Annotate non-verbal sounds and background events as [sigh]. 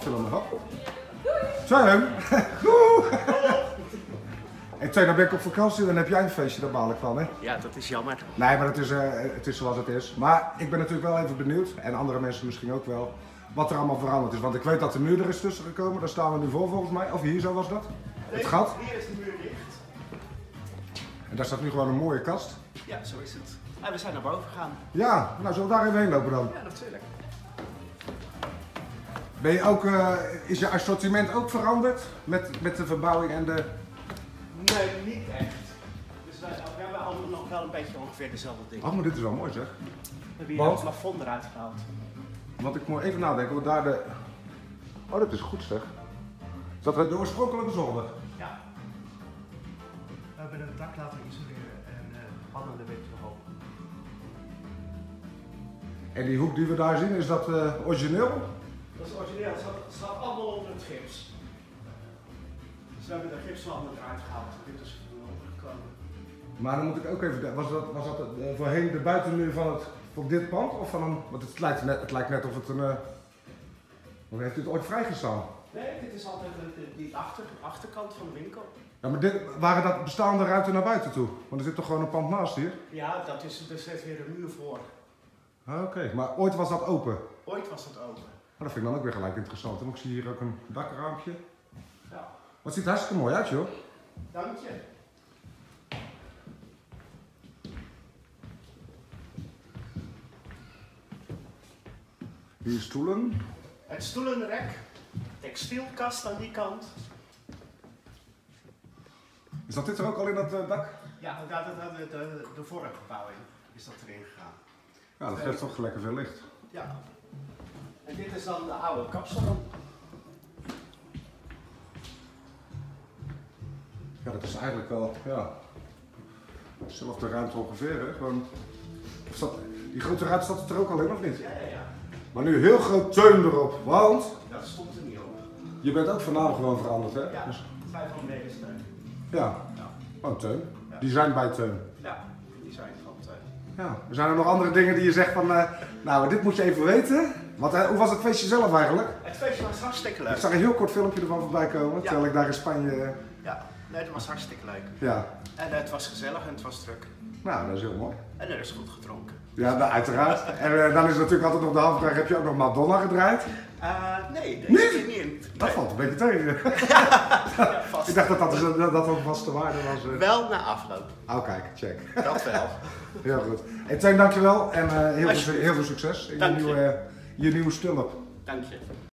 Filmen, hop. Teun! Goe! Hey Teun, dan ben ik op vakantie, dan heb jij een feestje, daar baal ik van, hè? Ja, dat is jammer. Nee, maar het is, eh, het is zoals het is. Maar ik ben natuurlijk wel even benieuwd, en andere mensen misschien ook wel, wat er allemaal veranderd is. Want ik weet dat de muur er is tussen gekomen, daar staan we nu voor volgens mij. Of hier, zo was dat? Het gat. Hier is de muur dicht. En daar staat nu gewoon een mooie kast. Ja, zo is het. En we zijn naar boven gegaan. Ja, nou zullen we daar even heen lopen dan? Ja, natuurlijk. Ben je ook, eh, is je assortiment ook veranderd met, met de verbouwing en de... Nee, niet echt. Dus wij, we hebben allemaal nog wel een beetje ongeveer dezelfde dingen. Oh, maar dit is wel mooi zeg. We hebben hier Want? het plafond eruit gehaald. Want ik moet even nadenken, want daar de... Oh, dat is goed zeg. Is dat de oorspronkelijke zolder? Ja. We hebben het dak laten isoleren en uh, hadden de witte hoog. En die hoek die we daar zien, is dat eh, origineel? Dat is origineel, het staat, allemaal onder het gips. Dus we hebben de gipswanden eruit gehaald. Dit is overgekomen. Maar dan moet ik ook even... Was dat, was dat eh, voorheen de buitenmuur van, het, van dit pand? Of van een... Want het lijkt net, het lijkt net of het een... hoe heeft u het ooit vrijgestaan? Nee, dit is altijd de, de- die achter, achterkant van de winkel. Ja, maar dit, waren dat bestaande ruiten naar buiten toe? Want er zit toch gewoon een pand naast hier? Ja, dat is, er zit weer een muur voor. Ah, Oké, maar ooit was dat open. Ooit was het open. Maar dat vind ik dan ook weer gelijk interessant. En ik zie hier ook een dakraampje. Ja, het ziet er hartstikke mooi uit, joh. dank je. Hier stoelen. Het stoelenrek, textielkast aan die kant. Is dat dit er ook al in dat eh, dak? Ja, dat, dat, dat, de, de, de vorige bouwing is dat erin gegaan. Ja, dat geeft toch lekker veel licht. Ja. Is dan de oude kapsalon. Ja, dat is eigenlijk wel, ja, dezelfde ruimte ongeveer, hè? Gewoon, of dat, die grote ruimte staat er ook al in, of niet? Ja, ja, ja. Maar nu heel groot teun erop, want Dat stond er niet op. je bent ook vanavond gewoon veranderd, hè? Ja, Dus, vijf van medesteun. ja, Ja. oh, teun. Ja. Die zijn bij teun. Ja, die zijn van eh, Ja, er zijn er nog andere dingen die je zegt van, eh, nou, dit moet je even weten. Want eh, hoe was het feestje zelf eigenlijk? Het feestje was hartstikke Ik leuk. zag een heel kort filmpje ervan voorbij komen, terwijl ik daar in Spanje, Ja, nee, dat was hartstikke leuk. ja, En het was gezellig en het was druk. nou, dat is heel mooi. En er is goed gedronken. Ja, nou, uiteraard. En eh, dan is natuurlijk altijd nog de halve heb je ook nog Madonna gedraaid. Eh, nee, Niet? keer niet in. Dat Nee, valt een beetje tegen. [laughs] ja, vast. Ik dacht dat dat, dat, dat een vaste waarde was. eh. Wel na afloop. Oh, kijk, check. Dat wel. [laughs] Heel goed. Hey, Teun, dankjewel en heel, veel, heel veel succes in je. nieuwe, je nieuwe stulp. Dank je.